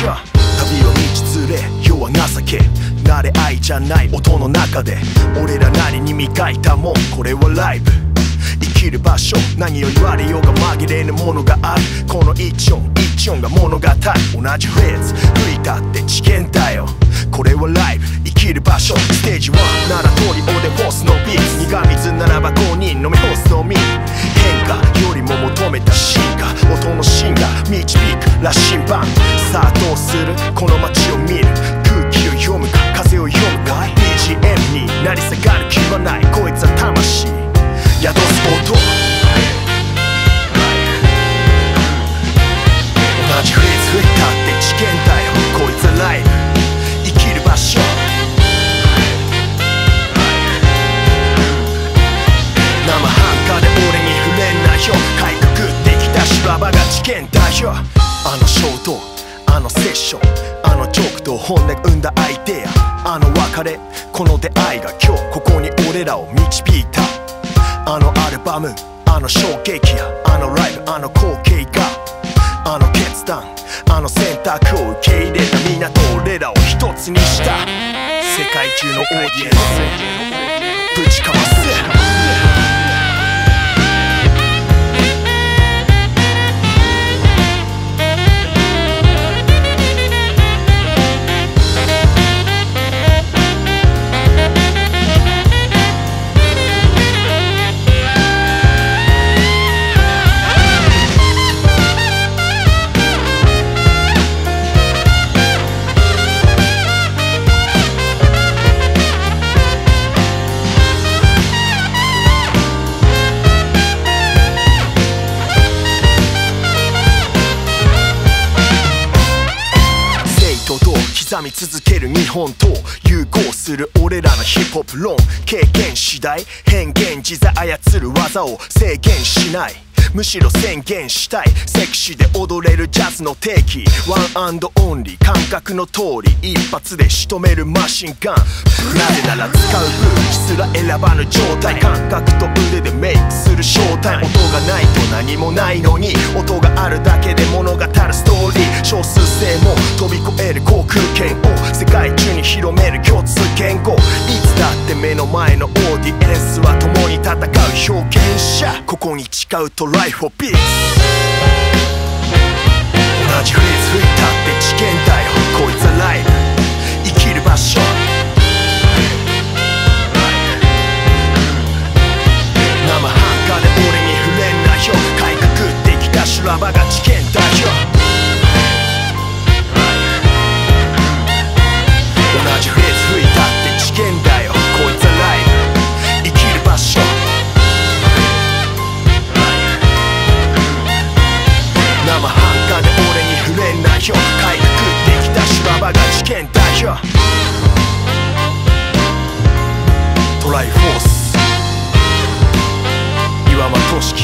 旅を道連れ世は情け慣れ合いじゃない音の中で俺らなりに磨いたもんこれはライブ。生きる場所何を言われようが紛れぬものがある。この一音一音が物語同じフレーズ吹いたって知見なり下がる気はない。こいつは魂。宿す音同じフレーズ吹いたって知見だよ。こいつはライブ。生きる場所。生半可で俺に触れんなよ。かいくぐってきた修羅場が知見だよ。あの衝動。あのセッションあのジョークと本音生んだアイデア。あの別れこの出会いが今日ここに俺らを導いた。あのアルバムあの衝撃やあのライブあの光景があの決断あの選択を受け入れた皆と俺らを一つにした。世界中のオーディエンスぶちかます刻み続ける日本と融合する俺らのヒップホップ論。経験次第変幻自在操る技を制限しない。むしろ宣言したい。セクシーで踊れるジャズの定義。 One and only。感覚の通り一発で仕留めるマシンガン。なぜなら使う武器すら選ばぬ状態。感覚と腕でメイクする正体。音がないと何もないのに。音があるだけで物語るストーリー。少数性も飛び越前のオーディエンスは共に戦う表現者。ここに誓うとライフをピース。同じフレーズ吹いたって事件だよ。こいつはライブ。生きる場所。ってきた修羅場が知見だよトライフォース。岩間俊樹。